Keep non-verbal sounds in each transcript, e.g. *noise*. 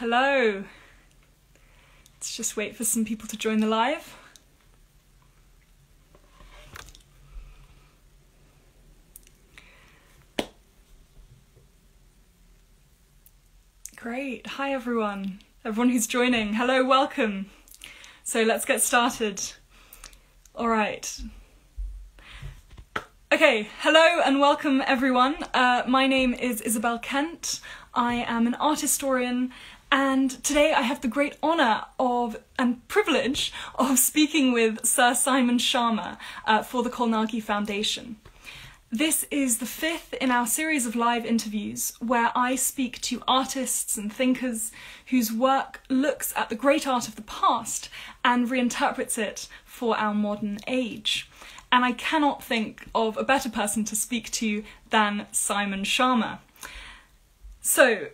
Hello. Let's just wait for some people to join the live. Great. Hi, everyone. Everyone who's joining. Hello, welcome. So let's get started. All right. Okay, hello and welcome everyone. Uh, my name is Isabelle Kent. I am an art historian, and today I have the great honour of and privilege of speaking with Sir Simon Schama uh, for the Colnaghi Foundation. This is the fifth in our series of live interviews where I speak to artists and thinkers whose work looks at the great art of the past and reinterprets it for our modern age. And I cannot think of a better person to speak to than Simon Schama. So,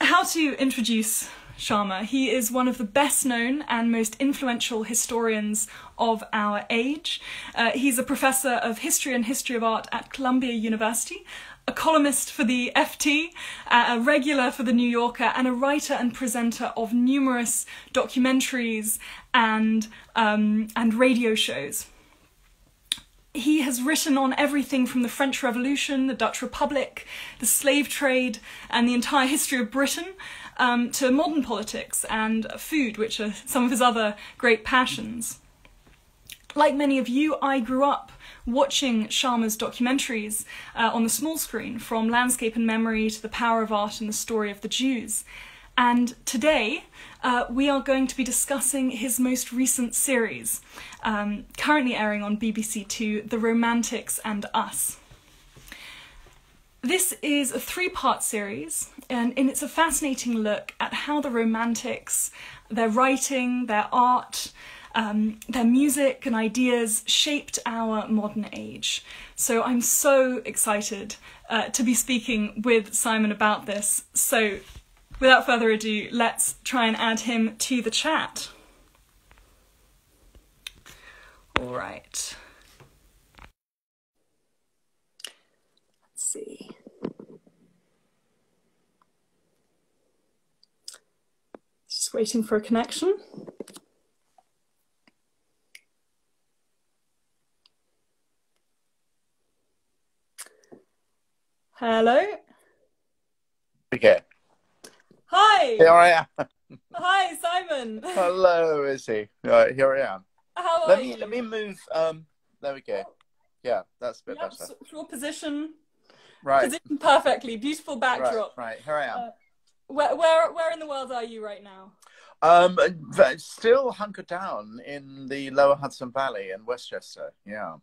how to introduce Schama. He is one of the best known and most influential historians of our age. Uh, he's a professor of history and history of art at Columbia University, a columnist for the FT, uh, a regular for the New Yorker, and a writer and presenter of numerous documentaries and um, and radio shows he has written on everything from the French Revolution, the Dutch Republic, the slave trade, and the entire history of Britain, um, to modern politics and food, which are some of his other great passions. Like many of you, I grew up watching Schama's documentaries uh, on the small screen, from Landscape and Memory to The Power of Art and the Story of the Jews. And today, uh, we are going to be discussing his most recent series, um, currently airing on BBC Two, The Romantics and Us. This is a three part series, and, and it's a fascinating look at how the Romantics, their writing, their art, um, their music and ideas shaped our modern age. So I'm so excited uh, to be speaking with Simon about this. So without further ado, let's try and add him to the chat. All right. Let's see. Just waiting for a connection. Hello. Okay. Hi. Here I am. Hi, Simon. *laughs* Hello, Izzy. Right, here I am. How let are me you? let me move. Um, there we go. Yeah, that's a bit Yep, better. your position, Right, position perfectly. Beautiful backdrop. right. right. Here I am. Uh, Where, where, where in the world are you right now? Um, still hunkered down in the Lower Hudson Valley in Westchester. Yeah.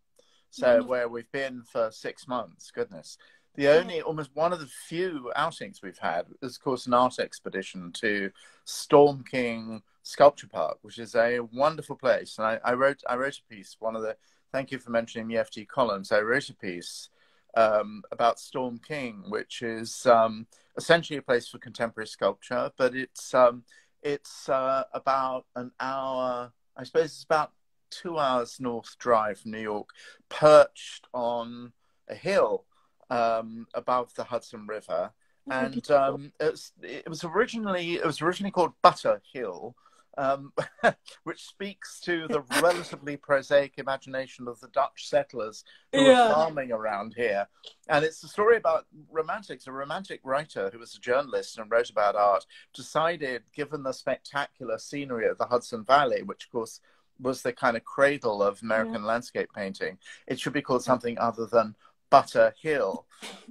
So Wonderful. where we've been for six months. Goodness. The only, almost one of the few outings we've had is, of course, an art expedition to Storm King Sculpture Park, which is a wonderful place. And I, I wrote, I wrote a piece. One of the, thank you for mentioning the FT columns. I wrote a piece um, about Storm King, which is um, essentially a place for contemporary sculpture, but it's um, it's uh, about an hour. I suppose it's about two hours north drive from New York, perched on a hill um, above the Hudson River, Oh, and um, it, was, it was originally it was originally called Butter Hill, um, *laughs* which speaks to the *laughs* relatively prosaic imagination of the Dutch settlers who Yeah. were farming around here. And it's a story about romantics. A romantic writer who was a journalist and wrote about art decided, given the spectacular scenery of the Hudson Valley, which of course was the kind of cradle of American landscape painting, it should be called something other than Butter Hill.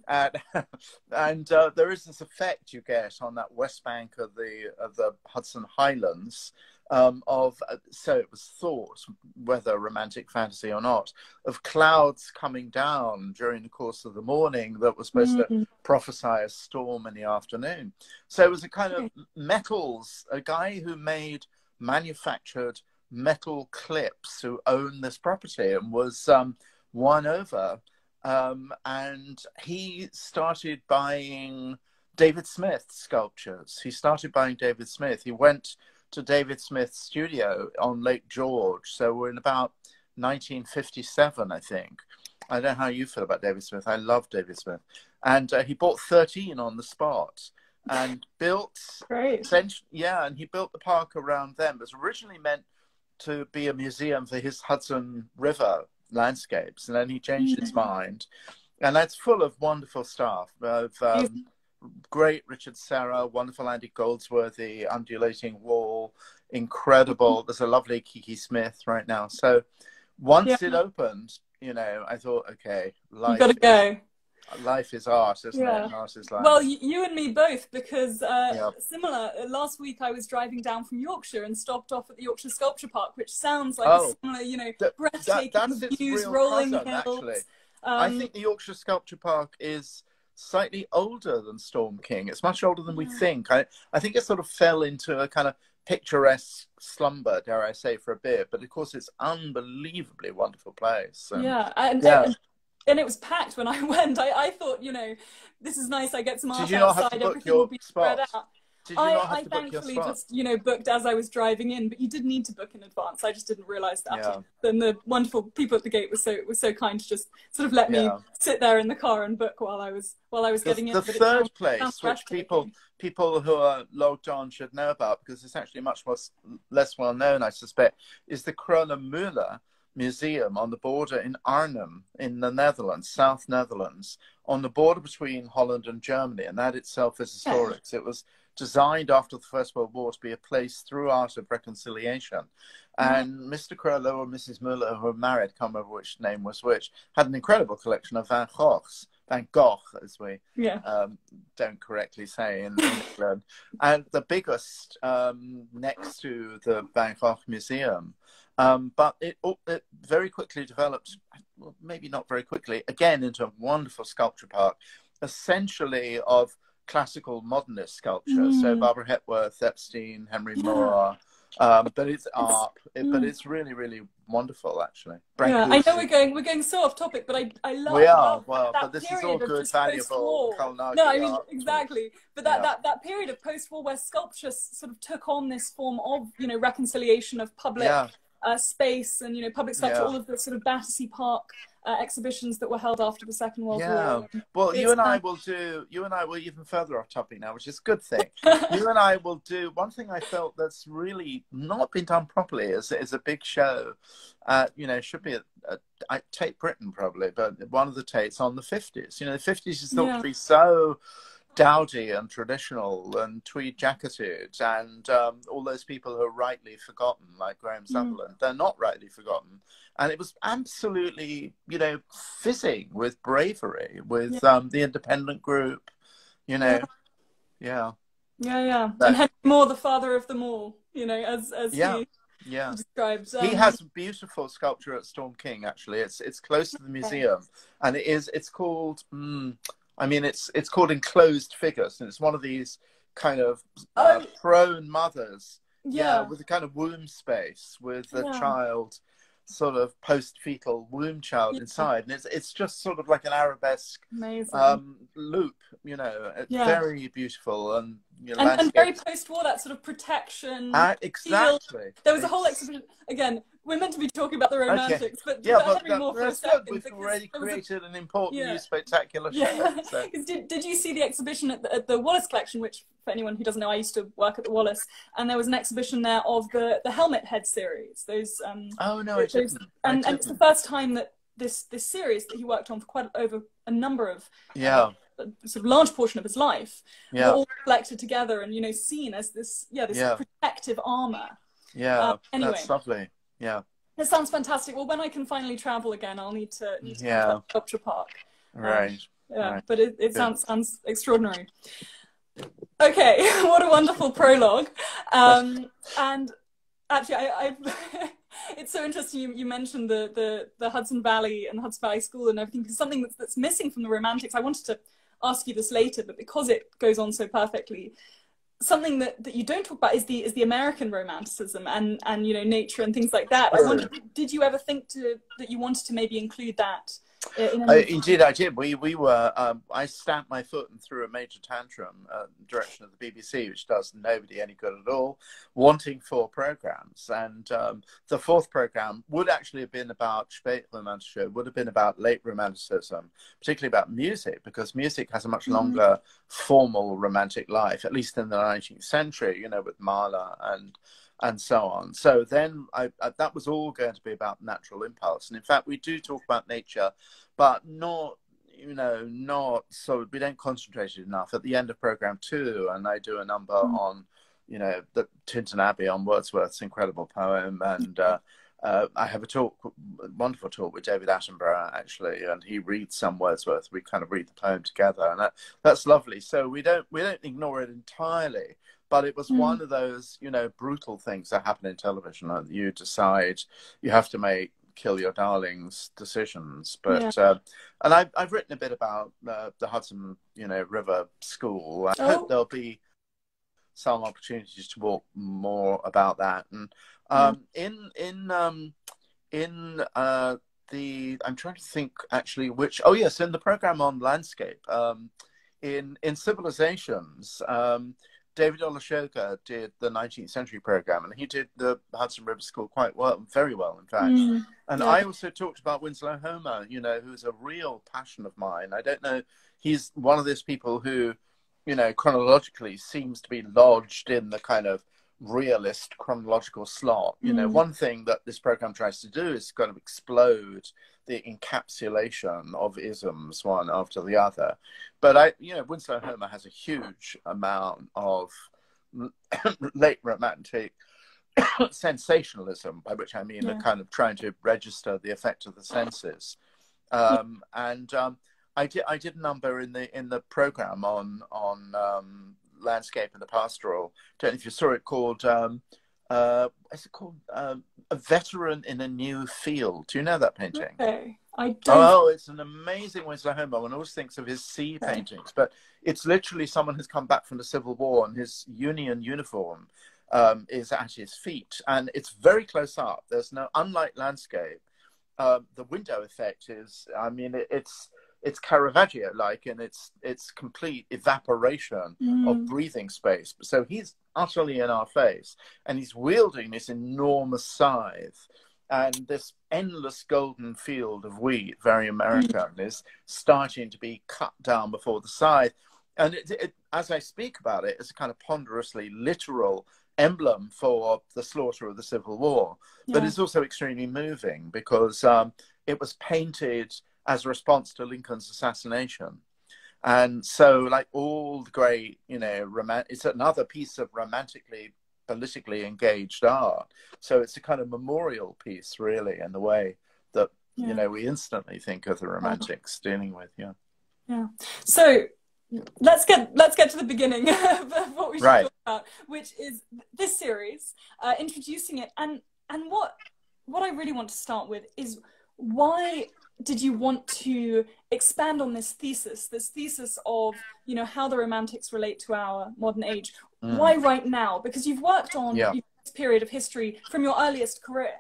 And, *laughs* and uh, there is this effect you get on that west bank of the of the Hudson Highlands um, of uh, so it was thought, whether romantic fantasy or not, of clouds coming down during the course of the morning that was supposed to Mm. prophesy a storm in the afternoon. So it was a kind of metals, a guy who made manufactured metal clips who owned this property and was um, won over. Um, and he started buying David Smith sculptures. He started buying David Smith. He went to David Smith's studio on Lake George. So we're in about 1957, I think. I don't know how you feel about David Smith. I love David Smith. And uh, he bought 13 on the spot. and built Great. yeah, and he built the park around them. It was originally meant to be a museum for his Hudson River landscapes, and then he changed his mind. And that's full of wonderful stuff of um, great Richard Serra, wonderful Andy Goldsworthy, undulating wall, incredible. There's a lovely Kiki Smith right now. So once Yeah. it opened, you know, I thought, okay, life, gotta go. Life is art, isn't Yeah. it? Art is life. Well, you and me both, because uh, Yeah. similar. uh, Last week I was driving down from Yorkshire and stopped off at the Yorkshire Sculpture Park, which sounds like Oh. a similar, you know, That- breathtaking that's its views, rolling cousin, hills. actually. Um, I think the Yorkshire Sculpture Park is slightly older than Storm King. It's much older than we think. I, I think it sort of fell into a kind of picturesque slumber, dare I say, for a bit. But of course, it's unbelievably wonderful place. And, yeah, and, Yeah. and and it was packed when I *laughs* went. I, I thought, you know, this is nice. I get some art outside. to book Everything your will be spread out. I, I to book your thankfully just, you know, booked as I was driving in, but you did need to book in advance. I just didn't realise that. Yeah. Then the wonderful people at the gate were so were so kind to just sort of let me Yeah. sit there in the car and book while I was while I was The, getting in. the But third place, which people people who are logged on should know about because it's actually much more less well known, I suspect, is the Kröller Museum on the border in Arnhem in the Netherlands, South Netherlands, on the border between Holland and Germany, and that itself is historic. So it was designed after the First World War to be a place through art of reconciliation. And Mr. Kröller and Mrs. Müller, who were married, can't remember which name was which, had an incredible collection of Van Goghs, Van Gogh, as we Yeah. um, don't correctly say in England, and the biggest um, next to the Van Gogh Museum. Um, but it, it very quickly developed, well, maybe not very quickly, again into a wonderful sculpture park, essentially of classical modernist sculpture. So Mm. Barbara Hepworth, Epstein, Henry Moore. Um, but it's art, it, but Mm. it's really, really wonderful, actually. Yeah, I know we're going we're going so off topic, but I I love We are, love well, but this is all good, valuable. No, I mean art. exactly. But that, Yeah. that that period of post-war where sculpture sort of took on this form of you know reconciliation of public Yeah, uh, space and you know public sculpture, Yeah. all of the sort of Battersea Park uh, exhibitions that were held after the Second World Yeah. War. Well, you and I will do. You and I will even further off topic now, which is a good *laughs* thing. you and I will do one thing. I felt that's really not been done properly is is a big show. Uh, you know, should be at, at, at Tate Britain probably, but one of the Tates on the fifties. You know, the fifties is thought Yeah. to be so dowdy and traditional and tweed jacketed and um, all those people who are rightly forgotten like graham Mm. sutherland. They're not rightly forgotten. And it was absolutely you know fizzing with bravery with um, the independent group you know. Yeah. Yeah, yeah. That- And Henry Moore, the father of them all, you know, as as Yeah. he yeah. described. he um, has beautiful sculpture at storm king actually. It's it's close to the museum. And it is it's called mm, i mean it's it's called enclosed figures and it's one of these kind of uh, Oh. prone mothers yeah. with a kind of womb space with the Yeah. child sort of post fetal womb child Yeah. inside and it's it's just sort of like an arabesque um loop you know Yeah. very beautiful and you know, and, and very post-war, that sort of protection. Ah, exactly there was a whole exhibition. Again, we're meant to be talking about the romantics, but, yeah but Henry that, Moore for a that's second. good we've already was a- created an important Yeah. new spectacular show Yeah. so. *laughs* did, did you see the exhibition at the, at the Wallace Collection, which, for anyone who doesn't know, I used to work at the Wallace, and there was an exhibition there of the, the Helmet Head series. Those um, oh no I those- didn't. And, and it's the first time that this this series that he worked on for quite over a number of yeah a sort of large portion of his life yeah were all collected together and you know seen as this yeah this Yeah. protective armor. yeah uh, anyway. that's lovely yeah It sounds fantastic. Well, when I can finally travel again, I'll need to need to Yeah. come to that sculpture park. right Yeah, Right. but it, it sounds sounds extraordinary. Okay, *laughs* what a wonderful prologue. Um, and actually, I, I *laughs* it's so interesting you, you mentioned the, the the Hudson Valley and the Hudson Valley School and everything because something that's that's missing from the Romantics. I wanted to ask you this later, but because it goes on so perfectly, something that, that you don't talk about is the is the American romanticism and and you know nature and things like that. I did you ever think to that you wanted to maybe include that uh, indeed, I did. We we were. Um, I stamped my foot and threw a major tantrum uh, in the direction of the BBC, which does nobody any good at all, wanting four programs. And um, the fourth program would actually have been about Spätromantische, would have been about late Romanticism, particularly about music, because music has a much mm-hmm. longer mm-hmm. formal romantic life, at least in the 19th century. You know, with Mahler and and so on. So then I, I, that was all going to be about natural impulse. And in fact, we do talk about nature, but not, you know, not so we don't concentrate it enough. At the end of program two, and I do a number mm. on, you know, the Tintern Abbey on Wordsworth's incredible poem. And uh, uh, I have a talk, a wonderful talk with David Attenborough, actually, and he reads some Wordsworth. We kind of read the poem together, and that, that's lovely. So we don't we don't ignore it entirely but it was mm. one of those you know brutal things that happen in television that you decide you have to make kill your darlings decisions but yeah. uh, and I've, I've written a bit about uh, the hudson you know river school i oh. hope there'll be some opportunities to talk more about that and um, in in um, in uh, the i'm trying to think actually which oh yes in the program on landscape um, in in civilizations um, David Olusoga did the 19th century program, and he did the Hudson River School quite well, very well, in fact. Mm, and yeah. I also talked about Winslow Homer, you know, who's a real passion of mine. I don't know, he's one of those people who, you know, chronologically seems to be lodged in the kind of realist chronological slot. You mm. know, one thing that this program tries to do is kind of explode the encapsulation of isms one after the other. But I, you know, Winslow Homer has a huge amount of *coughs* late romantic *coughs* sensationalism, by which I mean yeah. the kind of trying to register the effect of the senses. Um, and um, I did I did a number in the in the program on on um, landscape and the pastoral. Don't know if you saw it called. Uh, what's it called? Um, a veteran in a new field. Do you know that painting? Okay. I don't. Oh, it's an amazing Winslow Homer. One always thinks of his sea okay. paintings, but it's literally someone who's come back from the Civil War and his Union uniform um, is at his feet, and it's very close up. There's no, unlike landscape, uh, the window effect is. I mean, it, it's it's Caravaggio like in its its complete evaporation mm. of breathing space. So he's utterly in our face, and he's wielding this enormous scythe, and this endless golden field of wheat, very American, mm. is starting to be cut down before the scythe. And it, it, as I speak about it, it's a kind of ponderously literal emblem for the slaughter of the Civil War, yeah. but it's also extremely moving because um, it was painted as a response to Lincoln's assassination. And so, like all the great, you know, romantic, it's another piece of romantically, politically engaged art. So it's a kind of memorial piece, really, in the way that, yeah. you know, we instantly think of the romantics yeah. dealing with. Yeah. Yeah. So let's get let's get to the beginning *laughs* of what we should right. talk about, which is this series, uh, introducing it, and and what what I really want to start with is why did you want to expand on this thesis, this thesis of, you know, how the romantics relate to our modern age? Mm. Why right now? Because you've worked on yeah. this period of history from your earliest career.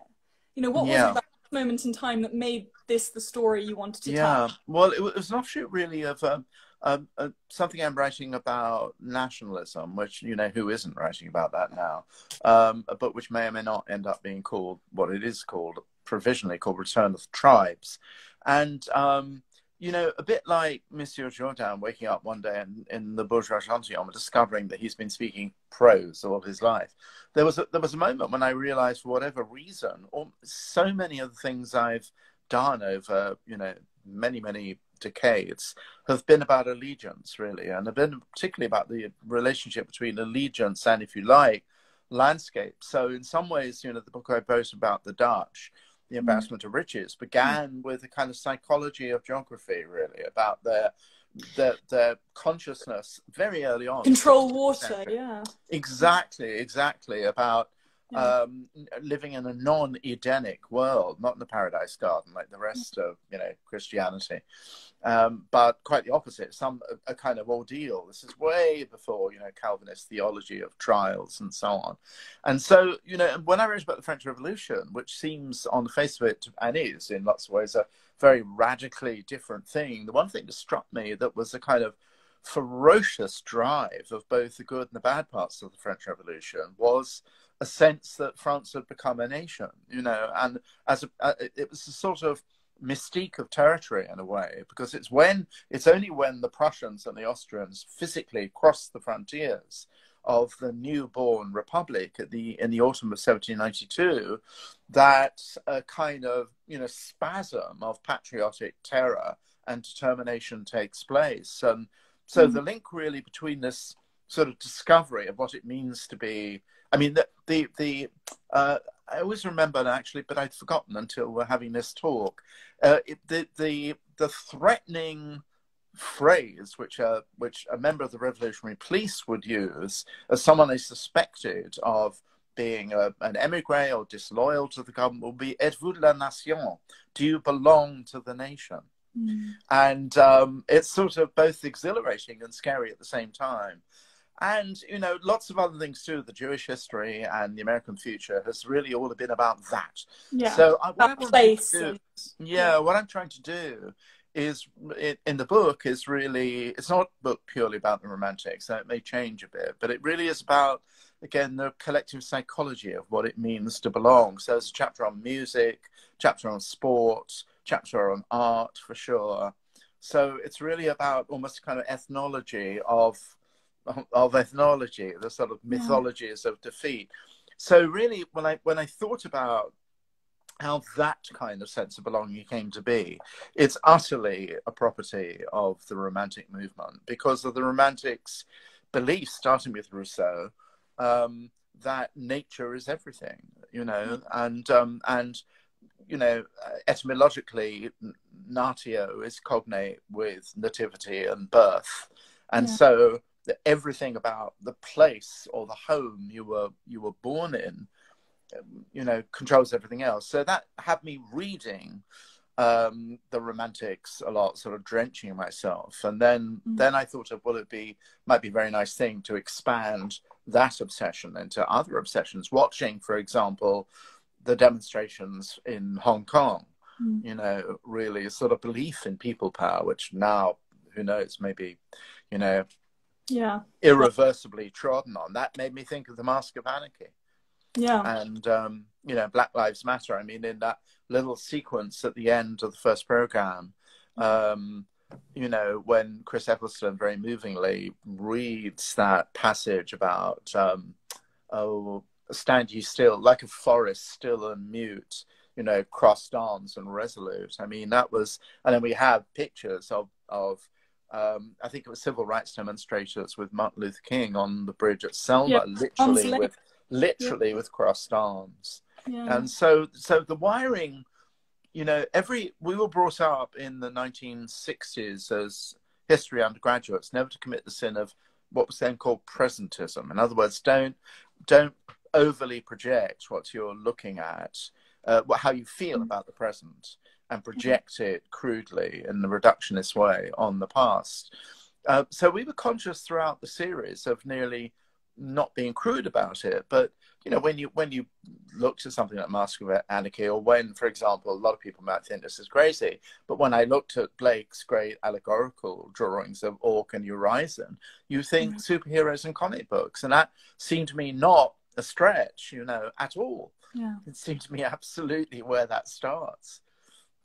You know, what yeah. was that moment in time that made this the story you wanted to yeah. tell? Yeah, well, it was an offshoot really of um, um, uh, something I'm writing about nationalism, which, you know, who isn't writing about that now, um, but which may or may not end up being called what it is called, provisionally called Return of the Tribes. And, um, you know, a bit like Monsieur Jourdain waking up one day in, in the Bourgeois Gentilhomme discovering that he's been speaking prose all his life. There was a, there was a moment when I realized, for whatever reason, or so many of the things I've done over, you know, many, many decades have been about allegiance, really, and have been particularly about the relationship between allegiance and, if you like, landscape. So, in some ways, you know, the book I wrote about the Dutch the embarrassment mm. of riches began mm. with a kind of psychology of geography, really, about their their, their consciousness very early on. Control water, yeah. Exactly, exactly. About. Um, living in a non-Edenic world, not in the paradise garden like the rest of you know Christianity, um, but quite the opposite. Some a, a kind of ordeal. This is way before you know Calvinist theology of trials and so on. And so you know, when I wrote about the French Revolution, which seems on the face of it and is in lots of ways a very radically different thing, the one thing that struck me that was a kind of ferocious drive of both the good and the bad parts of the French Revolution was a sense that France had become a nation, you know, and as a, uh, it was a sort of mystique of territory in a way, because it's when it's only when the Prussians and the Austrians physically crossed the frontiers of the newborn republic at the in the autumn of 1792 that a kind of you know spasm of patriotic terror and determination takes place and so mm. the link really between this sort of discovery of what it means to be I mean, the the, the uh, I always remember actually, but I'd forgotten until we're having this talk. Uh, it, the the the threatening phrase which a which a member of the revolutionary police would use as someone they suspected of being a, an émigré or disloyal to the government would be "Êtes-vous de la nation?" Do you belong to the nation? Mm. And um, it's sort of both exhilarating and scary at the same time and you know lots of other things too the jewish history and the american future has really all been about that. Yeah. So I, what place do, yeah, yeah, what i'm trying to do is in the book is really it's not a book purely about the romantics so it may change a bit but it really is about again the collective psychology of what it means to belong. So there's a chapter on music chapter on sport chapter on art for sure. So it's really about almost kind of ethnology of *laughs* of ethnology, the sort of mythologies yeah. of defeat. So really, when I when I thought about how that kind of sense of belonging came to be, it's utterly a property of the Romantic movement because of the Romantics' belief, starting with Rousseau, um, that nature is everything, you know, and um, and you know, etymologically, natio is cognate with nativity and birth, and yeah. so everything about the place or the home you were you were born in you know controls everything else so that had me reading um, the romantics a lot sort of drenching myself and then mm. then i thought of well it be might be a very nice thing to expand that obsession into other obsessions watching for example the demonstrations in hong kong mm. you know really sort of belief in people power which now who knows maybe you know yeah. irreversibly trodden on. That made me think of the mask of anarchy. Yeah. And um, you know black lives matter. I mean in that little sequence at the end of the first program um, you know when chris eccleston very movingly reads that passage about um, oh stand you still like a forest still and mute you know crossed arms and resolute. I mean that was and then we have pictures of of um, I think it was civil rights demonstrators with Martin Luther King on the bridge at Selma, literally with literally with crossed arms. Yeah. And so, so the wiring, you know, every we were brought up in the 1960s as history undergraduates, never to commit the sin of what was then called presentism. In other words, don't don't overly project what you're looking at, uh, how you feel mm. about the present and project it crudely in the reductionist way on the past. Uh, so we were conscious throughout the series of nearly not being crude about it, but you know when you when you look to something like Mask of Anarchy, or when, for example, a lot of people might think this is crazy, but when I looked at Blake's great allegorical drawings of Orc and Urizen, you think mm-hmm. superheroes and comic books, and that seemed to me not a stretch, you know, at all. Yeah. It seemed to me absolutely where that starts.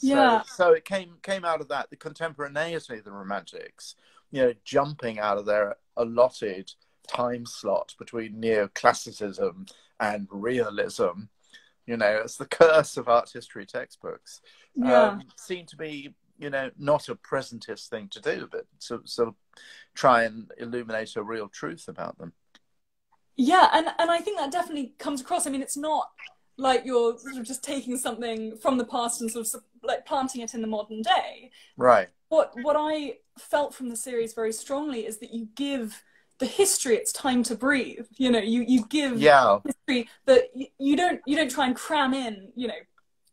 Yeah. So, so it came came out of that the contemporaneity of the Romantics, you know, jumping out of their allotted time slot between neoclassicism and realism. You know, it's the *laughs* curse of art history textbooks. Yeah. Um, seemed to be, you know, not a presentist thing to do, but to sort of try and illuminate a real truth about them. Yeah, and and I think that definitely comes across. I mean, it's not like you're sort of just taking something from the past and sort of like planting it in the modern day. Right. What what I felt from the series very strongly is that you give the history its time to breathe. You know, you you give Yeah. history that you, don't you don't try and cram in. You know.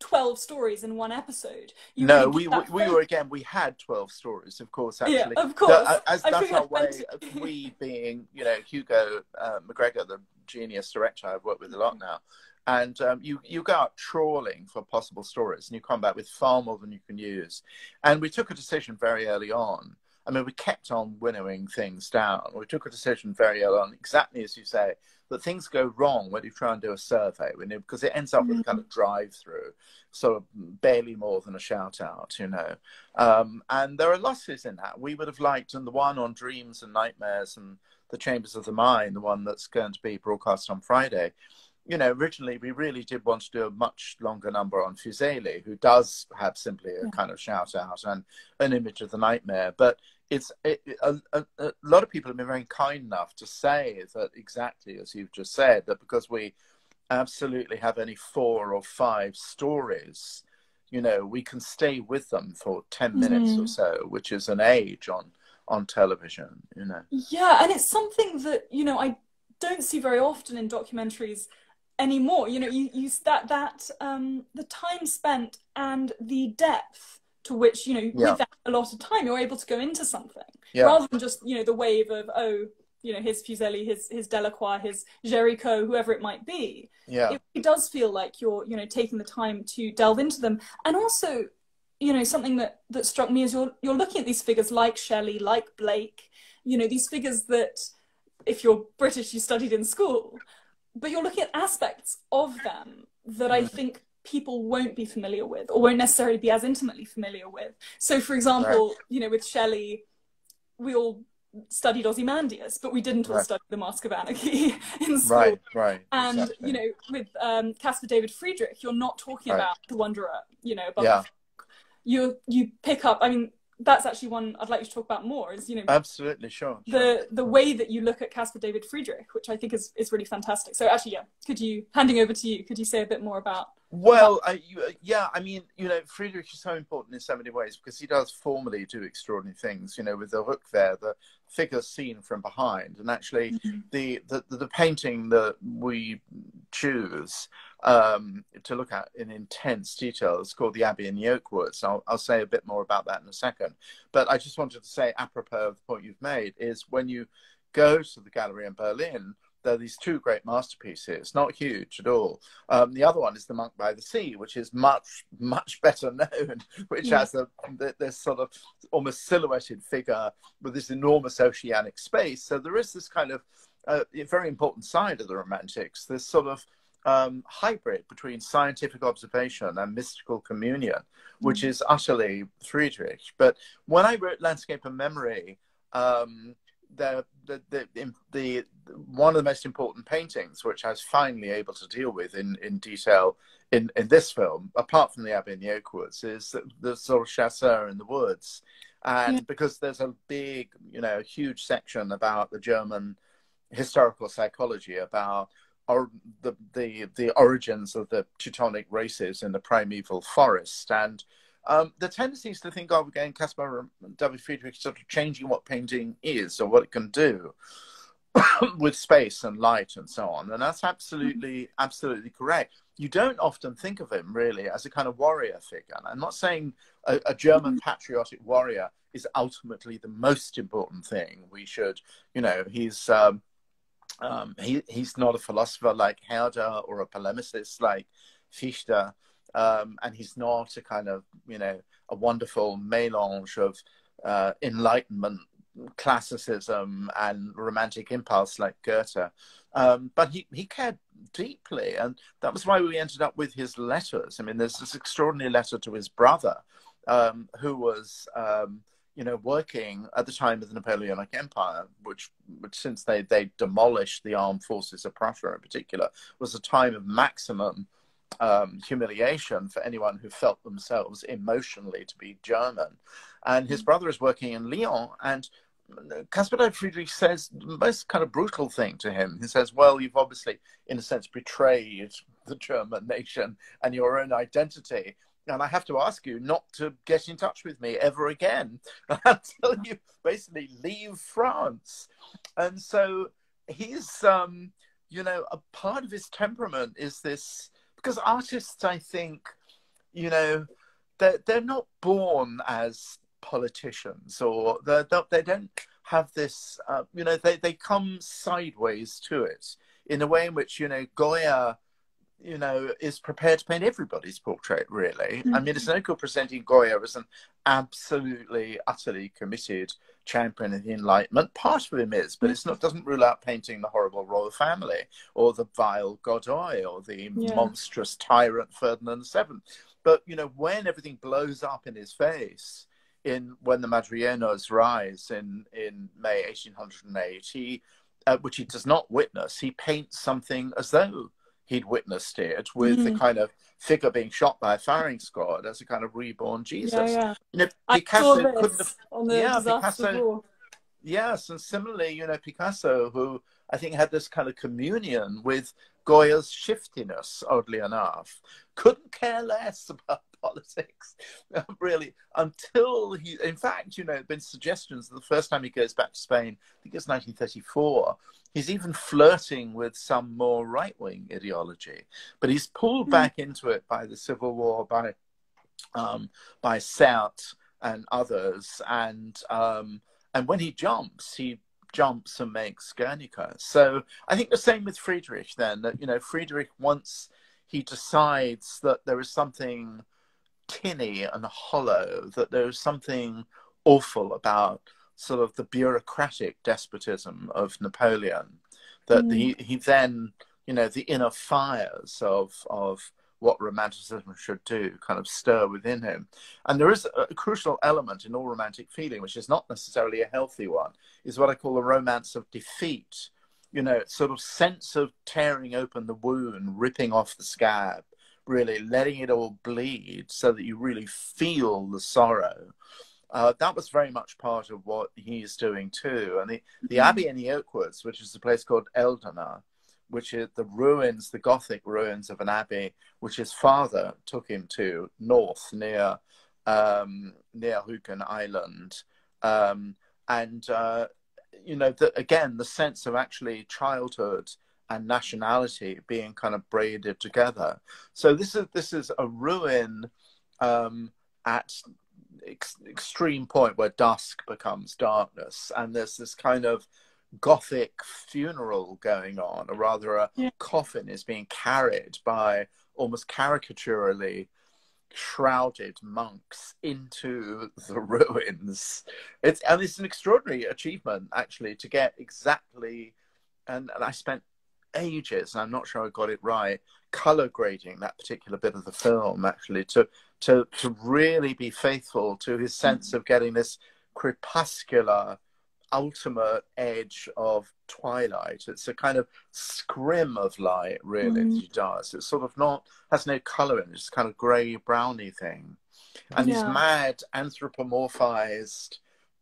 12 stories in one episode you no, we give we were again. We had twelve stories, of course. Actually, Yeah, of course. uh, as I that's our way. of We being, you know, Hugo uh, McGregor, the genius director I've worked with a lot now, and um, you you go out trawling for possible stories, and you come back with far more than you can use. And we took a decision very early on. I mean, we kept on winnowing things down. We took a decision very early on, exactly as you say, that things go wrong when you try and do a survey, when you, because it ends up with a kind of drive-through, sort of barely more than a shout out, you know. Um, and there are losses in that. We would have liked, and the one on dreams and nightmares and the chambers of the mind, the one that's going to be broadcast on Friday. You know, originally we really did want to do a much longer number on Fuseli, who does have simply a Yeah. kind of shout out and an image of the nightmare. But it's it, a, a, a lot of people have been very kind enough to say that exactly as you've just said that because we absolutely have only four or five stories you know we can stay with them for 10 minutes or Mhm. so which is an age on on television you know Yeah, and it's something that, you know, I don't see very often in documentaries anymore. You know, you use that that um the time spent and the depth to which, you know, Yeah. with that a lot of time you're able to go into something. yeah Rather than just, you know, the wave of, oh, you know, his Fuseli, his his Delacroix, his Géricault, whoever it might be. yeah It, it does feel like you're, you know, taking the time to delve into them. And also, you know, something that that struck me is you're you're looking at these figures like Shelley, like Blake, you know, these figures that if you're British, you studied in school, but you're looking at aspects of them that I Mm. think people won't be familiar with or won't necessarily be as intimately familiar with. So, for example, you know, with Shelley, we all studied Ozymandias, but we didn't all Right. study the Mask of Anarchy *laughs* in school. right right And exactly. you know, with um, Caspar David Friedrich, you're not talking Right. about the Wanderer. You know, above Yeah. the- you you pick up. I mean, that's actually one I'd like you to talk about more. Is you know absolutely sure, sure. the the way that you look at Caspar David Friedrich, which I think is is really fantastic. So actually, yeah, could you handing over to you? Could you say a bit more about? Well, I, you, yeah, I mean, you know, Friedrich is so important in so many ways because he does formally do extraordinary things. You know, with the hook there, the figure seen from behind, and actually the the, the, the painting that we choose um, to look at in intense detail is called the Abbey in the Oak Woods. I'll, I'll say a bit more about that in a second. But I just wanted to say, apropos of the point you've made, is when you go to the gallery in Berlin, there are these two great masterpieces, not huge at all. Um, the other one is The Monk by the Sea, which is much, much better *laughs* known, which Yeah. has a, this sort of almost silhouetted figure with this enormous oceanic space. So there is this kind of uh, very important side of the Romantics, this sort of um, hybrid between scientific observation and mystical communion, which is utterly Friedrich. But when I wrote Landscape and Memory, um, the, the, the, in- the, one of the most important paintings, which I was finally able to deal with in, in detail in, in this film, apart from the Abbey in the Oak Woods, is the, the sort of chasseur in the woods. And Yeah. because there's a big, you know, huge section about the German historical psychology about or the, the the origins of the Teutonic races in the primeval forest and um, the tendency is to think of again Caspar David Friedrich sort of changing what painting is or what it can do *coughs* with space and light and so on and that's absolutely absolutely correct. You don't often think of him really as a kind of warrior figure. And i'm not saying a, a german patriotic warrior is ultimately the most important thing. We should you know he's um, um, he, he's not a philosopher like Herder or a polemicist like Fichte, um, and he's not a kind of, you know, a wonderful melange of uh, enlightenment, classicism, and romantic impulse like Goethe. Um, but he, he cared deeply, and that was why we ended up with his letters. I mean, there's this extraordinary letter to his brother, um, who was um, you know, working at the time of the Napoleonic Empire, which, which since they, they demolished the armed forces of Prussia in particular, was a time of maximum um, humiliation for anyone who felt themselves emotionally to be German. And his brother is working in Lyon, and Caspar David Friedrich says the most kind of brutal thing to him. He says, Well, you've obviously, in a sense, betrayed the German nation and your own identity and I have to ask you not to get in touch with me ever again *laughs* until you basically leave France. And so he's, um, you know, a part of his temperament is this because artists, I think, you know, they're, they're not born as politicians or they're, they don't have this, uh, you know, they, they come sideways to it in a way in which, you know, Goya you know, is prepared to paint everybody's portrait, really. Mm-hmm. I mean, it's no good presenting Goya as an absolutely, utterly committed champion of the Enlightenment. Part of him is, but it's not doesn't rule out painting the horrible royal family or the vile Godoy or the yeah. monstrous tyrant Ferdinand VII. But you know, when everything blows up in his face, in when the Madrileños rise in in May 1808, he, uh, which he does not witness, he paints something as though he'd witnessed it with mm-hmm. the kind of figure being shot by a firing squad as a kind of reborn Jesus. Yeah, yeah. You know, Picasso couldn't have, yeah, Picasso, yes, and similarly, you know, Picasso, who I think had this kind of communion with Goya's shiftiness, oddly enough, couldn't care less *laughs* about *laughs* politics, really, until he, in fact, you know, there have been suggestions that the first time he goes back to Spain, I think it's 1934, he's even flirting with some more right wing ideology, but he's pulled mm. back into it by the Civil War, by um, by Sert and others, and um, and when he jumps, he jumps and makes Guernica. So I think the same with Friedrich. Then that you know Friedrich once he decides that there is something tinny and hollow, that there is something awful about sort of the bureaucratic despotism of Napoleon, that mm. he, he then, you know, the inner fires of, of what romanticism should do kind of stir within him. And there is a crucial element in all romantic feeling, which is not necessarily a healthy one, is what I call the romance of defeat. You know, sort of sense of tearing open the wound, ripping off the scab, really letting it all bleed so that you really feel the sorrow uh, that was very much part of what he's doing too. And the, the mm-hmm. Abbey in the Oakwoods, which is a place called Eldena, which is the ruins, the Gothic ruins of an abbey, which his father took him to north near um, near Rügen Island. Um, and, uh, you know, the, again, the sense of actually childhood and nationality being kind of braided together. So this is this is a ruin um, at ex- extreme point where dusk becomes darkness, and there's this kind of gothic funeral going on, or rather, a yeah. coffin is being carried by almost caricaturally shrouded monks into the *laughs* ruins. It's and it's an extraordinary achievement actually to get exactly. And, and I spent ages, and I'm not sure I got it right, color grading that particular bit of the film actually to to to really be faithful to his sense of getting this crepuscular ultimate edge of twilight. It's a kind of scrim of light, really, mm. he does. It's sort of not has no color in it. It's kind of grey browny thing, and yeah. these mad anthropomorphized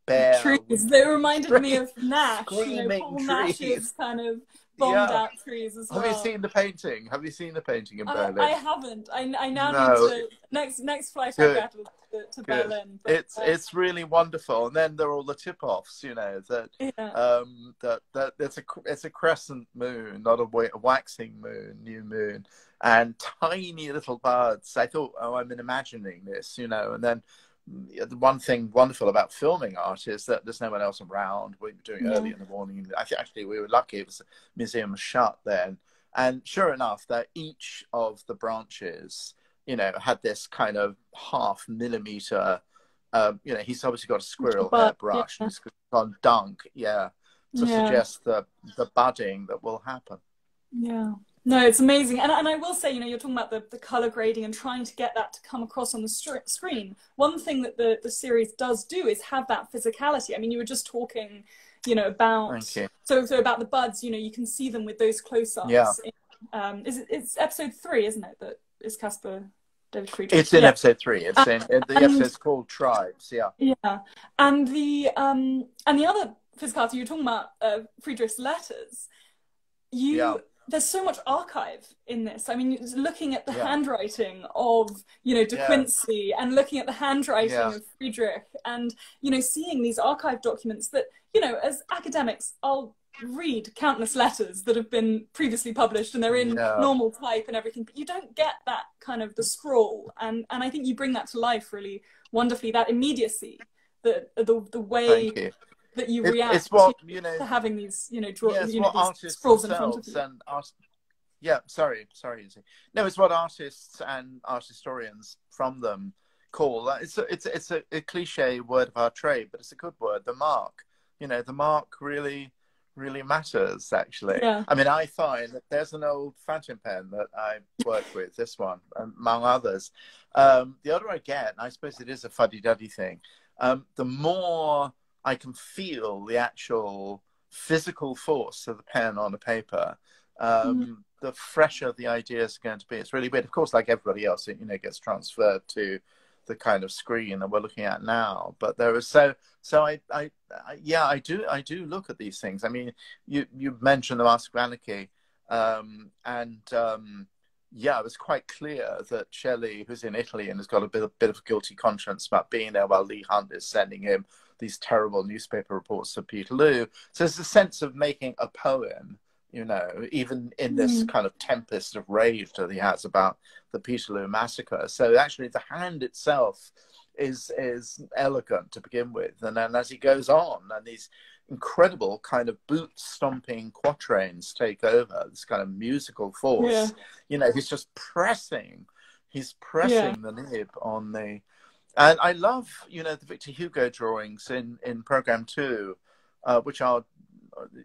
bare trees. They reminded me of *laughs* Nash. You know, Paul trees. Nash's kind of bombed yeah. out trees as well. Have you seen the painting? Have you seen the painting in Berlin? I haven't. I, I now no. need to next next flight I get to, to Berlin. But, it's uh, it's really wonderful, and then there are all the tip-offs. You know that yeah. um that that it's a it's a crescent moon, not a, a waxing moon, new moon, and tiny little buds. I thought, oh, I'm imagining this, you know, and then the one thing wonderful about filming art is that there's no one else around. We were doing yeah. early in the morning. I think actually, we were lucky; it was museum was shut then. And sure enough, that each of the branches, you know, had this kind of half millimeter. Um, you know, he's obviously got a squirrel hairbrush. Yeah. He's gone dunk, yeah, to yeah. suggest the the budding that will happen. Yeah. No, it's amazing. And, and I will say, you know, you're talking about the, the color grading and trying to get that to come across on the screen. One thing that the, the series does do is have that physicality. I mean, you were just talking, you know, about you. so so about the buds. You know, you can see them with those close-ups. Yeah. In, um, is it, it's episode three, isn't it? That is Caspar David Friedrich. It's in yeah. episode three. It's in, in the episode's called Tribes. Yeah. Yeah, and the um and the other physicality you're talking about uh, Friedrich's letters. You. Yeah there's so much archive in this. I mean, looking at the yeah. handwriting of, you know, De Quincey yeah. and looking at the handwriting yeah. of Friedrich and, you know, seeing these archive documents that, you know, as academics, I'll read countless letters that have been previously published and they're in normal type and everything, but you don't get that kind of the scroll. And, and I think you bring that to life really wonderfully, that immediacy, the, the, the way that you react it's what, to, you know, having these, you know, draw, yeah, you know, these scrolls in front of you. And art, yeah, sorry, sorry. No, it's what artists and art historians from them call. It's a, it's it's a, a cliche word of our trade, but it's a good word. The mark, you know, the mark really really matters actually yeah. i mean i find that there's an old fountain pen that i work with this one among others um, the older i get i suppose it is a fuddy-duddy thing um, the more I can feel the actual physical force of the pen on the paper, um, mm. the fresher the ideas are going to be. It's really weird. Of course, like everybody else, it you know gets transferred to the kind of screen that we're looking at now. But there is so so I, I, I yeah I do I do look at these things. I mean, you you mentioned the Mask of Anarchy, um, and um, yeah, it was quite clear that Shelley, who's in Italy and has got a bit, a bit of a guilty conscience about being there while Leigh Hunt is sending him these terrible newspaper reports of Peterloo. So there's a sense of making a poem, you know, even in this mm. kind of tempest of rage that he has about the Peterloo massacre. So actually, the hand itself is is elegant to begin with, and then as he goes on, and these incredible kind of boot stomping quatrains take over this kind of musical force. Yeah. You know, he's just pressing, he's pressing yeah. the nib on the and I love, you know, the Victor Hugo drawings in, in program two, uh, which are,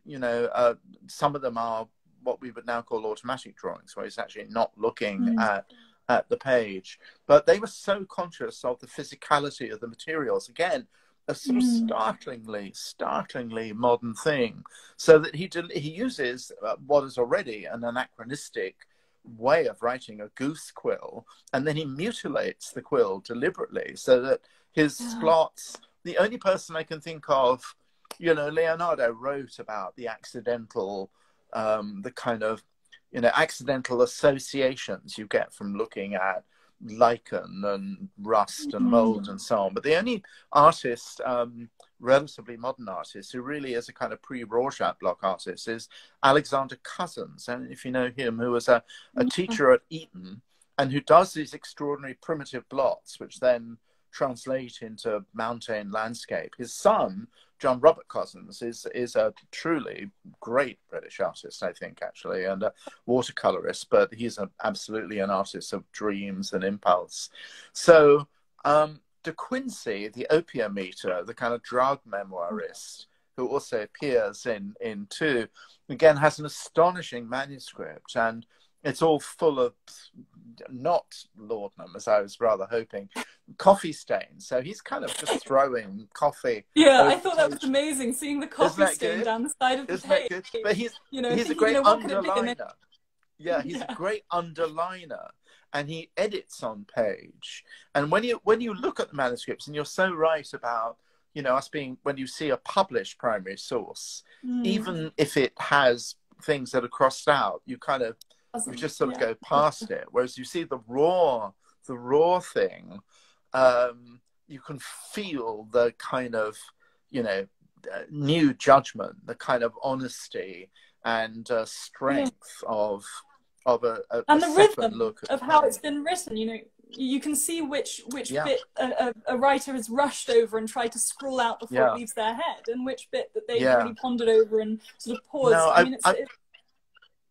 you know, uh, some of them are what we would now call automatic drawings, where he's actually not looking mm. at at the page. But they were so conscious of the physicality of the materials. Again, a sort of mm. startlingly, startlingly modern thing. So that he he uses uh, what is already an anachronistic way of writing a goose quill, and then he mutilates the quill deliberately so that his yeah. plots. The only person I can think of, you know, Leonardo wrote about the accidental, um, the kind of, you know, accidental associations you get from looking at lichen and rust and mold mm-hmm. and so on. But the only artist um, relatively modern artist who really is a kind of pre-Rorschach block artist is Alexander Cozens. And if you know him, who was a, a teacher at Eton and who does these extraordinary primitive blots, which then translate into mountain landscape. His son, John Robert Cozens, is is a truly great British artist, I think, actually, and a watercolorist. But he's a, absolutely an artist of dreams and impulse. So um, De Quincey, the opium eater, the kind of drug memoirist, who also appears in, in two, again has an astonishing manuscript and it's all full of not laudanum, as I was rather hoping, coffee stains. So he's kind of just throwing coffee. Yeah, I thought that was amazing, seeing the coffee stain good? down the side of the Isn't page. That good? But he's, you know, he's a *laughs* great underliner. Yeah, he's yeah. a great underliner and he edits on page. And when you when you look at the manuscripts, and you're so right about you know us being when you see a published primary source, mm. even if it has things that are crossed out, you kind of you just sort of yeah. go past it. Whereas you see the raw the raw thing, um, you can feel the kind of you know uh, new judgment, the kind of honesty and uh, strength yeah. of of a, a and the rhythm look of how it's been written. You know, you can see which which yeah. bit a, a, writer has rushed over and tried to scroll out before yeah. it leaves their head, and which bit that they've yeah. really pondered over and sort of paused. No, I, I mean, it's, I, it's,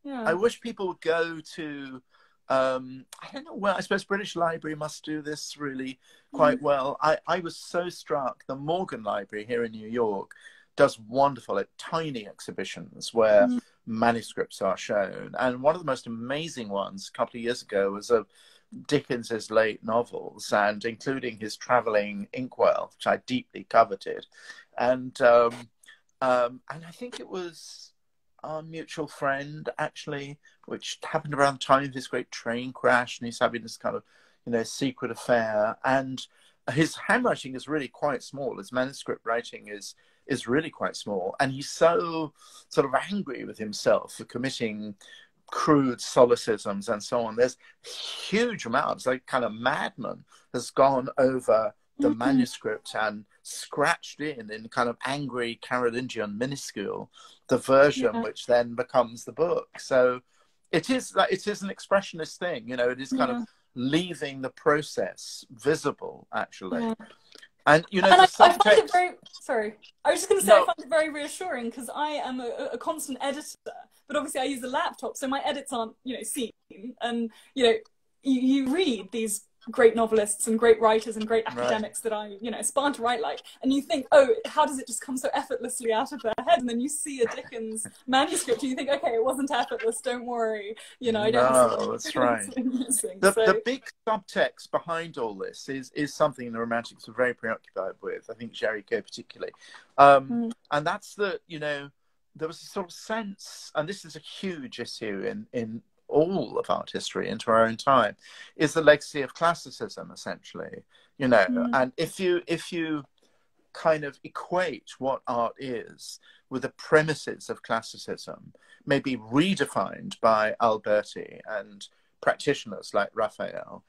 yeah. I wish people would go to. Um, I don't know. where. I suppose British Library must do this really quite mm. well. I, I was so struck. The Morgan Library here in New York does wonderful at tiny exhibitions where mm manuscripts are shown. And one of the most amazing ones a couple of years ago was of Dickens's late novels, and including his traveling inkwell, which I deeply coveted. And um, um, and I think it was our mutual friend actually, which happened around the time of his great train crash, and he's having this kind of you know secret affair. And his handwriting is really quite small. His manuscript writing is is really quite small, and he's so sort of angry with himself for committing crude solecisms and so on. There's huge amounts, like kind of madman has gone over the mm-hmm. manuscript and scratched in in kind of angry Carolingian minuscule the version yeah. which then becomes the book. So it is that it is an expressionist thing, you know, it is kind yeah. of leaving the process visible actually. Yeah. And you know, and I. I, find it very sorry. I was just going to say no. I find it very reassuring because I am a, a, constant editor, but obviously I use a laptop, so my edits aren't you know seen, and you know you, you read these great novelists and great writers and great academics right. that I, you know, aspire to write like. And you think, oh, how does it just come so effortlessly out of their head? And then you see a Dickens *laughs* manuscript and you think, okay, it wasn't effortless. Don't worry. You know, I don't. No, *laughs* that's right. The, so. the big subtext behind all this is is something the Romantics were very preoccupied with. I think Géricault particularly, um, mm. and that's that. You know, there was a sort of sense, and this is a huge issue in in all of art history into our own time is the legacy of classicism essentially you know mm. and if you if you kind of equate what art is with the premises of classicism maybe redefined by alberti and practitioners like raphael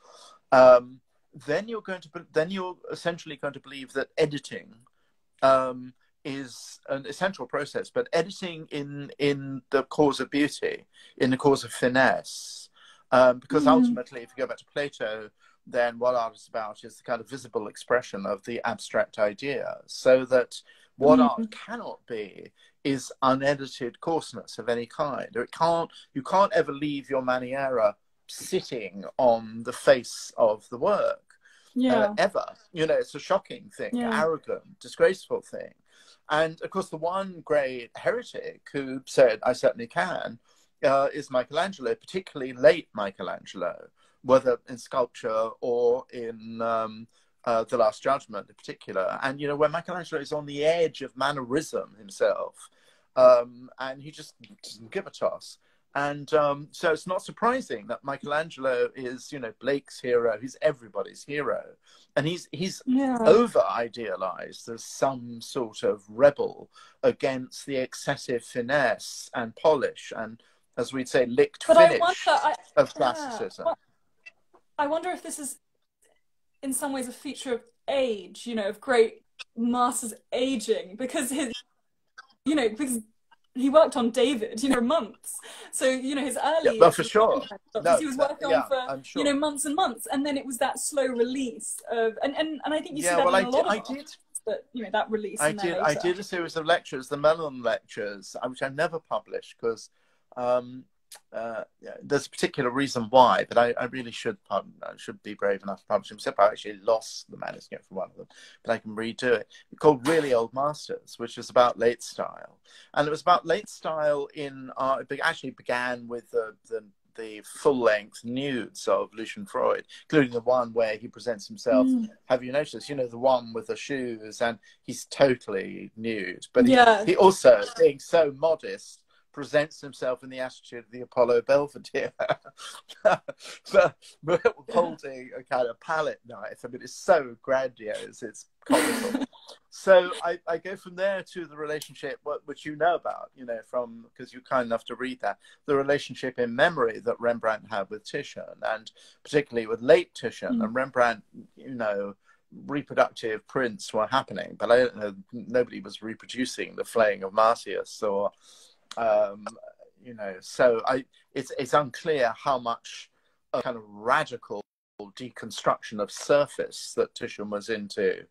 um, then you're going to then you're essentially going to believe that editing um, is an essential process, but editing in in the cause of beauty, in the cause of finesse, um, because mm. ultimately, if you go back to Plato, then what art is about is the kind of visible expression of the abstract idea, so that what mm. art cannot be is unedited coarseness of any kind, or it can't. You can't ever leave your maniera sitting on the face of the work. Uh, yeah. Uh, ever. You know, it's a shocking thing, yeah. arrogant, disgraceful thing. And of course, the one great heretic who said, I certainly can, uh, is Michelangelo, particularly late Michelangelo, whether in sculpture or in um, uh, The Last Judgment in particular. And, you know, when Michelangelo is on the edge of mannerism himself, um, and he just doesn't give a toss. And um, so it's not surprising that Michelangelo is, you know, Blake's hero. He's everybody's hero, and he's he's yeah. over idealized as some sort of rebel against the excessive finesse and polish and, as we'd say, licked but finish I wonder, I, of classicism. Yeah. I wonder if this is, in some ways, a feature of age. You know, of great masters aging because his, you know, because he worked on David, you know, months. So you know his early. Yeah, well, for sure. No, he was working yeah, on for sure. you know months and months, and then it was that slow release of, and and, and I think you yeah, see that well, in I a lot did, of I did. That you know that release. I did. I did a series of lectures, the Mellon lectures, which I never published because um, uh, there's a particular reason why, but I, I really should I should be brave enough to publish. Except I actually lost the manuscript for one of them, but I can redo it. It's called Really Old Masters, which is about late style, and it was about late style in art. It actually began with the the, the full length nudes of Lucian Freud, including the one where he presents himself. Mm. Have you noticed? You know the one with the shoes, and he's totally nude, but yeah. he, he also being so modest presents himself in the attitude of the Apollo Belvedere, *laughs* but, holding a kind of palette knife. I mean, it's so grandiose, it's comical. *laughs* so I, I, go from there to the relationship, which you know about, you know, from because you're kind enough to read that, the relationship in memory that Rembrandt had with Titian, and particularly with late Titian mm. and Rembrandt, you know reproductive prints were happening, but I don't know, nobody was reproducing the flaying of Marsyas or um, you know, so I, it's it's unclear how much a kind of radical deconstruction of surface that Titian was into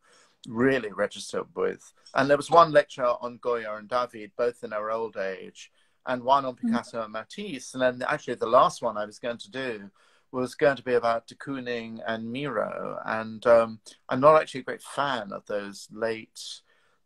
really registered with. And there was one lecture on Goya and David, both in our old age, and one on mm. Picasso mm. and Matisse. And then actually the last one I was going to do was going to be about de Kooning and Miro. And um, I'm not actually a great fan of those late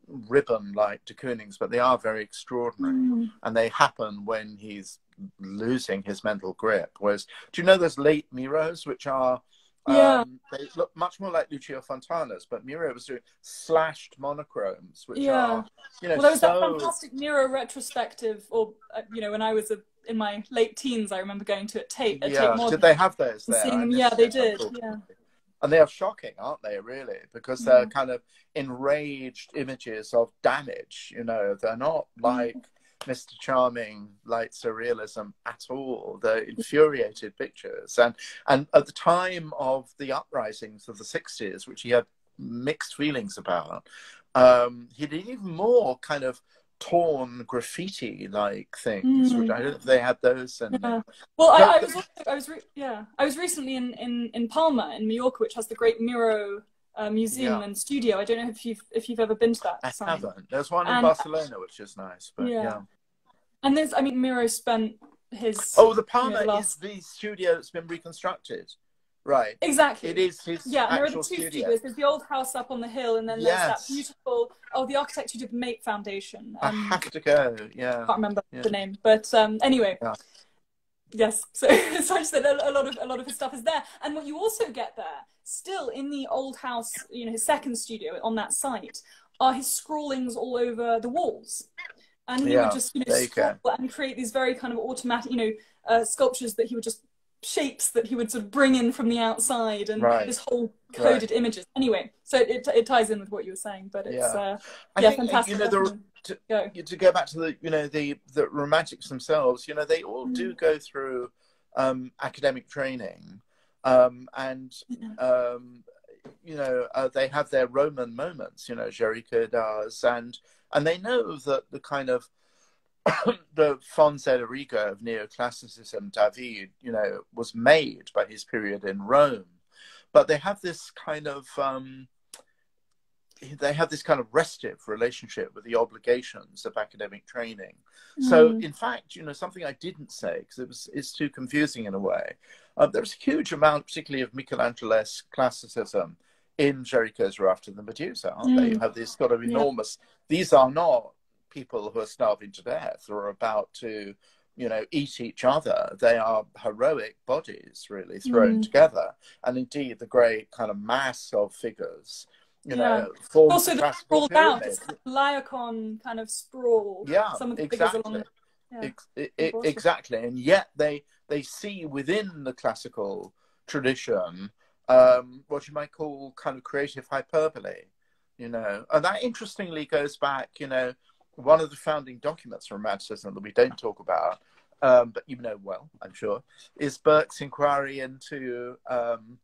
ribbon like de Kooning's, but they are very extraordinary, mm. and they happen when he's losing his mental grip. Whereas, do you know those late Miros, which are yeah. Um, they look much more like Lucio Fontana's, but Miro was doing slashed monochromes, which yeah. are, you know, well, there was so... that fantastic Miro retrospective, or uh, you know, when I was a, in my late teens, I remember going to a Tate. At yeah, Tate did they have those there? Seeing them, yeah, they did. Yeah and they are shocking, aren't they? Really, because they're mm-hmm. kind of enraged images of damage. You know, they're not mm-hmm. like Mr. Charming light surrealism at all. They're infuriated pictures, and and at the time of the uprisings of the '60s, which he had mixed feelings about, um, he did even more kind of torn graffiti like things mm. which i don't know if they had those and yeah. well I, I, was i was re- yeah i was recently in, in in palma in mallorca which has the great miro uh, museum yeah. and studio i don't know if you've if you've ever been to that i sign. haven't there's one in barcelona which is nice but yeah. yeah. and there's i mean miro spent his oh the palma you know, the last... is the studio that's been reconstructed Right. Exactly. It is his Yeah, there are the two studio. studios. There's the old house up on the hill, and then there's yes. that beautiful. Oh, the architect who did the Maeght Foundation. Um, I have to go. Yeah. I can't remember yeah. the name, but um, anyway. Yeah. Yes. So, *laughs* so I just said a, a lot of a lot of his stuff is there, and what you also get there, still in the old house, you know, his second studio on that site, are his scrawlings all over the walls, and he yeah, would just you know scroll and create these very kind of automatic, you know, uh, sculptures that he would just shapes that he would sort of bring in from the outside and right. this whole coded right. images. Anyway, so it, it ties in with what you were saying, but it's yeah, uh, yeah think, fantastic. You know, the, to, go. to go back to the you know the the romantics themselves, you know, they all mm. do go through um, academic training, um, and um, you know uh, they have their Roman moments. You know, Géricault does, and and they know that the kind of *coughs* the fons et origo of neoclassicism, David, you know, was made by his period in Rome. But they have this kind of um, they have this kind of restive relationship with the obligations of academic training. Mm. So, in fact, you know, something I didn't say because it was it's too confusing in a way. Uh, there's a huge amount, particularly of Michelangelo's classicism in Géricault's Raft and the Medusa, aren't mm. they? You have this kind of enormous. Yeah. These are not people who are starving to death or about to you know eat each other they are heroic bodies really thrown mm. together and indeed the great kind of mass of figures you yeah. know also the sprawled out Laocoon kind of sprawl yeah some of the exactly. figures along yeah. it, exactly and yet they they see within the classical tradition um, what you might call kind of creative hyperbole you know and that interestingly goes back you know one of the founding documents from Romanticism that we don't talk about, um, but you know well, I'm sure, is Burke's inquiry into um,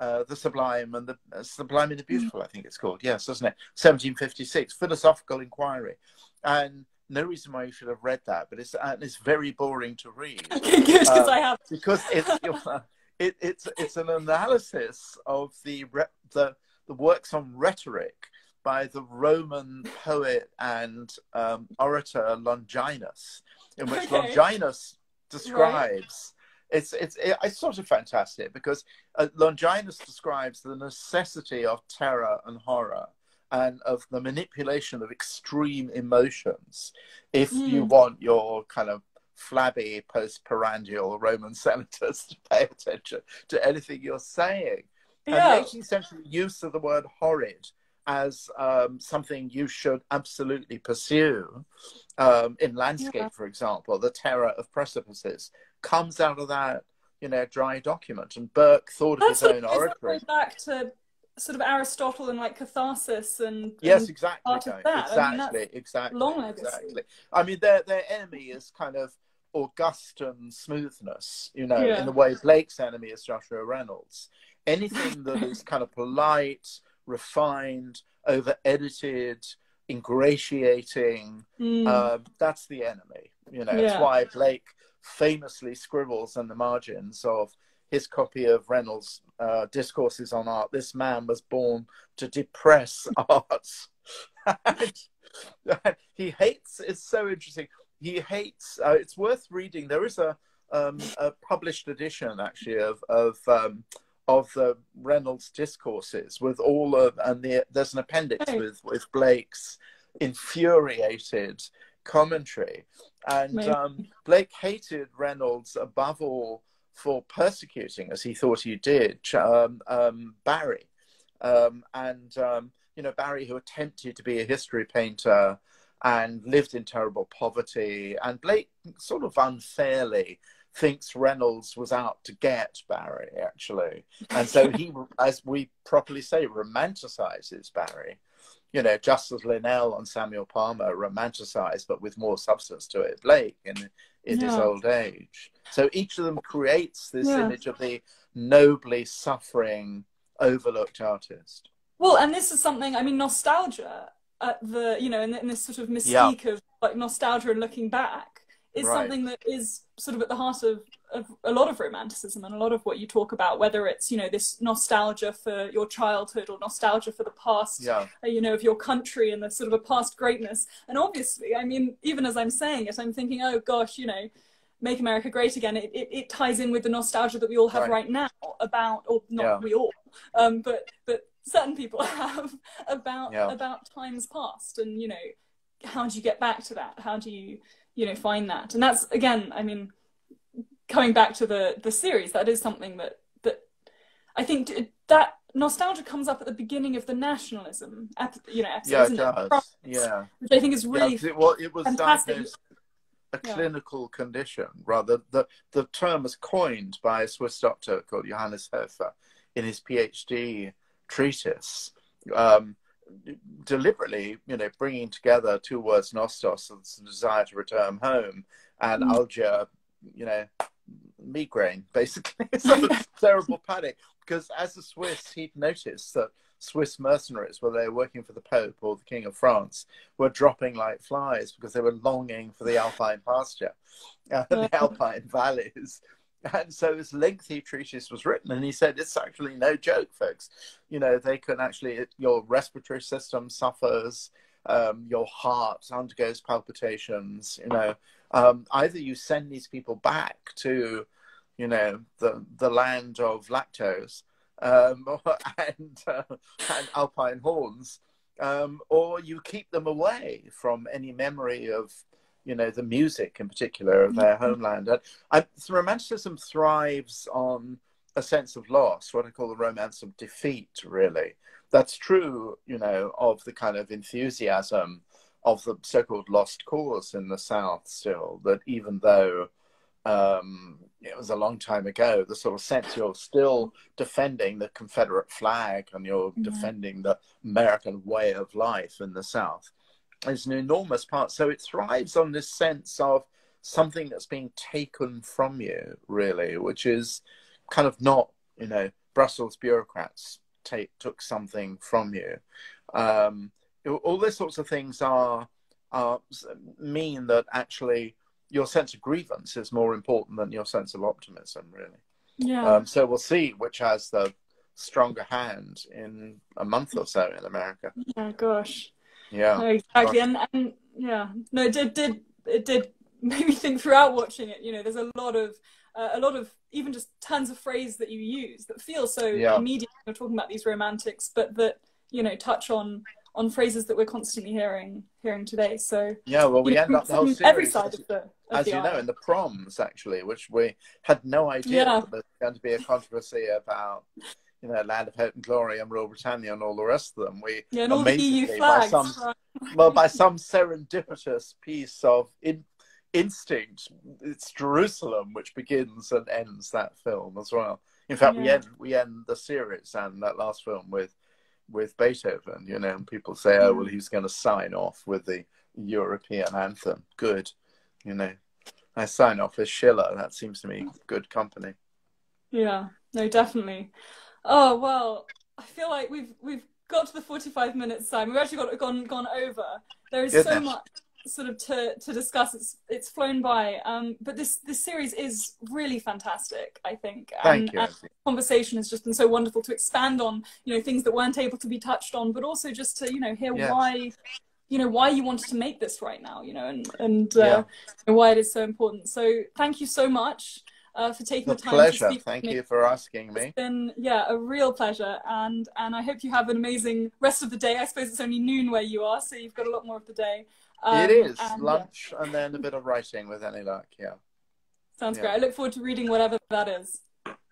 uh, the sublime and the uh, sublime and the beautiful. I think it's called. Yes, doesn't it? 1756 philosophical inquiry, and no reason why you should have read that, but it's uh, it's very boring to read. Okay, *laughs* good because I have because it's *laughs* it, it's it's an analysis of the the the works on rhetoric by the Roman poet and um, orator Longinus, in which okay. Longinus describes. Right. It's it's it's sort of fantastic because uh, Longinus describes the necessity of terror and horror and of the manipulation of extreme emotions if mm. you want your kind of flabby post-prandial Roman *laughs* senators to pay attention to anything you're saying. Yeah. And the 18th century use of the word horrid as um, something you should absolutely pursue um, in landscape, yeah. for example, the terror of precipices comes out of that, you know, dry document. And Burke thought That's of his own oratory. Back to sort of Aristotle and like catharsis and yes, and exactly, exactly, I mean, exactly, long legacy. exactly. I mean, their their enemy is kind of Augustan smoothness, you know, yeah. in the way Blake's enemy is Joshua Reynolds. Anything that is kind of polite refined, over edited, ingratiating. Mm. Uh, that's the enemy. You know, yeah. why Blake famously scribbles in the margins of his copy of Reynolds' uh, Discourses on Art. This man was born to depress *laughs* art. *laughs* he hates. It's so interesting. He hates. Uh, it's worth reading. There is a um, a published edition actually of of um, of the Reynolds discourses with all of, and the, there's an appendix with, with Blake's infuriated commentary. And um, Blake hated Reynolds above all for persecuting, as he thought he did, um, um, Barry. Um, and, um, you know, Barry, who attempted to be a history painter and lived in terrible poverty. And Blake sort of unfairly thinks Reynolds was out to get Barry, actually. And so he, *laughs* as we properly say, romanticizes Barry, you know, just as Linnell and Samuel Palmer romanticized, but with more substance to it, Blake in in yeah. his old age. So each of them creates this yeah. image of the nobly suffering, overlooked artist. Well, and this is something. I mean, nostalgia at the you know, in, in this sort of mystique yeah. of like nostalgia and looking back is right. something that is sort of at the heart of, of a lot of romanticism and a lot of what you talk about, whether it's, you know, this nostalgia for your childhood or nostalgia for the past, yeah. uh, you know, of your country and the sort of a past greatness. And obviously, I mean, even as I'm saying it, I'm thinking, oh gosh, you know, make America great again. It, it, it ties in with the nostalgia that we all have right, right now about, or not yeah. we all, um, but, but certain people *laughs* have about, yeah. about times past and, you know, how do you get back to that? How do you, you know, find that? And that's again, I mean, coming back to the the series, that is something that that I think that nostalgia comes up at the beginning of the nationalism, you know, episode, yeah, it does. It? yeah, which I think is really yeah, it, well, it was fantastic. a clinical yeah. condition, rather. The the term was coined by a Swiss doctor called Johannes hofer in his PhD treatise. Um, deliberately, you know, bringing together two words, nostos, the desire to return home, and mm. algia, you know, migraine, *laughs* basically. it's a *laughs* terrible panic. Because as a Swiss, he'd noticed that Swiss mercenaries, whether they were working for the Pope or the King of France, were dropping like flies because they were longing for the alpine pasture, uh, the alpine valleys, and so this lengthy treatise was written, and he said it's actually no joke, folks. You know, they can actually your respiratory system suffers, um, your heart undergoes palpitations. You know, um, either you send these people back to, you know, the the land of lactose um, *laughs* and uh, and alpine horns, um, or you keep them away from any memory of you know the music in particular of their mm-hmm. homeland. And I, romanticism thrives on a sense of loss, what I call the romance of defeat. Really, that's true. You know of the kind of enthusiasm of the so-called lost cause in the South. Still, that even though um, it was a long time ago, the sort of sense you're still defending the Confederate flag and you're mm-hmm. defending the American way of life in the South is an enormous part. So it thrives on this sense of something that's being taken from you, really, which is kind of not, you know, Brussels bureaucrats take took something from you. Um, all these sorts of things are, are mean that actually your sense of grievance is more important than your sense of optimism, really. Yeah. Um, so we'll see which has the stronger hand in a month or so in America. Yeah, gosh. Yeah. No, exactly. And, and yeah, no, it did, did, it did *laughs* make me think throughout watching it, you know, there's a lot of, uh, a lot of even just turns of phrase that you use that feel so yeah. immediate. We're talking about these romantics, but that, you know, touch on, on phrases that we're constantly hearing hearing today. So yeah, well, we end up the whole series, every side of the, of as the you know, in the proms actually, which we had no idea yeah. there's going to be a controversy about you know, Land of Hope and Glory and Rule Britannia and all the rest of them. We yeah, and all the EU flags. By some, *laughs* well, by some serendipitous piece of in, instinct, it's Jerusalem which begins and ends that film as well. In fact, yeah. we end we end the series and that last film with with Beethoven. You know, and people say, "Oh, well, mm. he's going to sign off with the European anthem." Good, you know. I sign off with Schiller. That seems to me good company. Yeah, no, definitely. Oh well, I feel like we've we've got to the forty-five minutes time. We've actually got gone gone over. There is Goodness. so much sort of to, to discuss. It's it's flown by. Um, but this this series is really fantastic. I think. Thank you. And conversation has just been so wonderful to expand on. You know things that weren't able to be touched on, but also just to you know hear yes. why. You know why you wanted to make this right now, you know, and and, uh, yeah. and why it is so important. So thank you so much uh, for taking the, time pleasure. to speak Thank you for asking me. It's been yeah a real pleasure, and and I hope you have an amazing rest of the day. I suppose it's only noon where you are, so you've got a lot more of the day. Um, it is and, lunch yeah. and then a bit of writing with any luck. Yeah. Sounds yeah. great. I look forward to reading whatever that is.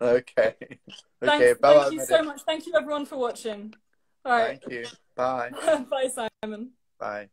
Okay. *laughs* okay. Thanks, thank you so much. Thank you everyone for watching. All right. Thank you. Bye. *laughs* Bye, Simon. Bye.